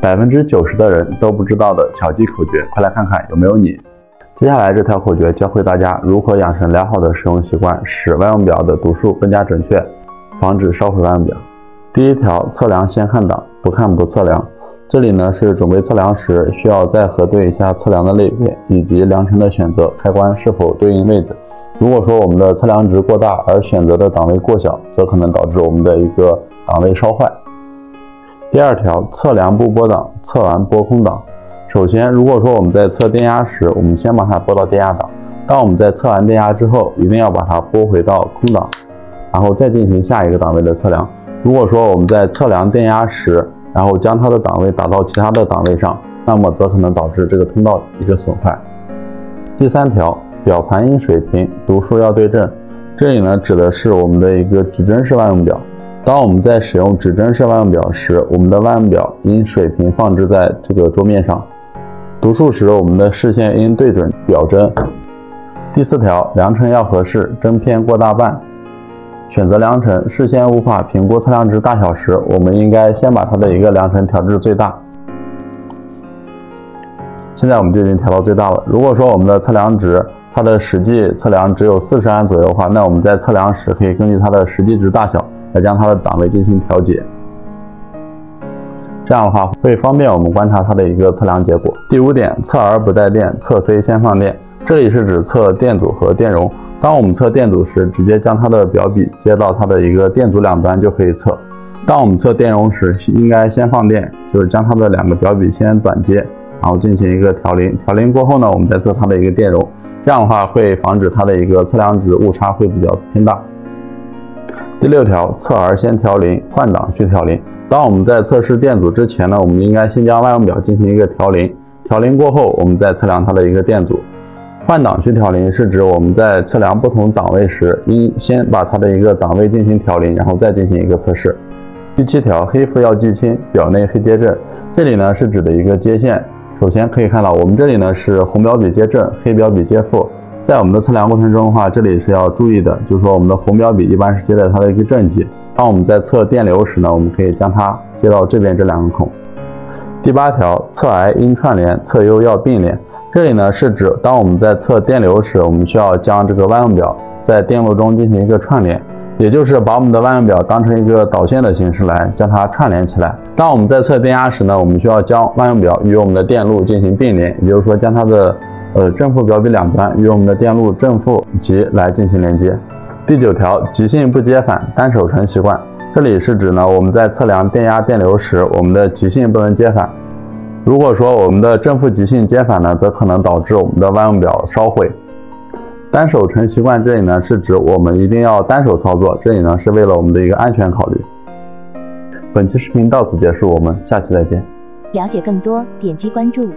百分之九十的人都不知道的巧记口诀，快来看看有没有你。接下来这条口诀教会大家如何养成良好的使用习惯，使万用表的读数更加准确，防止烧毁万用表。第一条，测量先看档，不看不测量。这里呢是准备测量时需要再核对一下测量的类别以及量程的选择，开关是否对应位置。如果说我们的测量值过大而选择的档位过小，则可能导致我们的一个档位烧坏。第二条，测量不拨档，测完拨空档。首先，如果说我们在测电压时，我们先把它拨到电压档。当我们在测完电压之后，一定要把它拨回到空档，然后再进行下一个档位的测量。如果说我们在测量电压时，然后将它的档位打到其他的档位上，那么则可能导致这个通道一个损坏。第三条，表盘应水平，读数要对正。这里呢指的是我们的一个指针式万用表。当我们在使用指针式万用表时，我们的万用表应水平放置在这个桌面上。读数时，我们的视线应对准表针。第四条，量程要合适，针偏过大半。选择量程，事先无法评估测量值大小时，我们应该先把它的一个量程调至最大。现在我们就已经调到最大了。如果说我们的测量值它的实际测量只有四十安左右的话，那我们在测量时可以根据它的实际值大小。来将它的档位进行调节，这样的话会方便我们观察它的一个测量结果。第五点，测 R 不带电，测 C 先放电。这里是指测电阻和电容。当我们测电阻时，直接将它的表笔接到它的一个电阻两端就可以测。当我们测电容时，应该先放电，就是将它的两个表笔先短接，然后进行一个调零。调零过后呢，我们再测它的一个电容。这样的话会防止它的一个测量值误差会比较偏大。第六条，测 R 先调零，换挡去调零。当我们在测试电阻之前呢，我们应该先将万用表进行一个调零，调零过后，我们再测量它的一个电阻。换挡去调零是指我们在测量不同档位时，应先把它的一个档位进行调零，然后再进行一个测试。第七条，黑负要记清，表内黑接正。这里呢是指的一个接线。首先可以看到，我们这里呢是红表笔接正，黑表笔接负。在我们的测量过程中的话，这里是要注意的，就是说我们的红表笔一般是接在它的一个正极。当我们在测电流时呢，我们可以将它接到这边这两个孔。第八条，测 I 应串联，测 U 要并联。这里呢是指当我们在测电流时，我们需要将这个万用表在电路中进行一个串联，也就是把我们的万用表当成一个导线的形式来将它串联起来。当我们在测电压时呢，我们需要将万用表与我们的电路进行并联，也就是说将它的呃，正负表笔两端与我们的电路正负极来进行连接。第九条，极性不接反，单手成习惯。这里是指呢，我们在测量电压、电流时，我们的极性不能接反。如果说我们的正负极性接反呢，则可能导致我们的万用表烧毁。单手成习惯，这里呢是指我们一定要单手操作，这里呢是为了我们的一个安全考虑。本期视频到此结束，我们下期再见。了解更多，点击关注。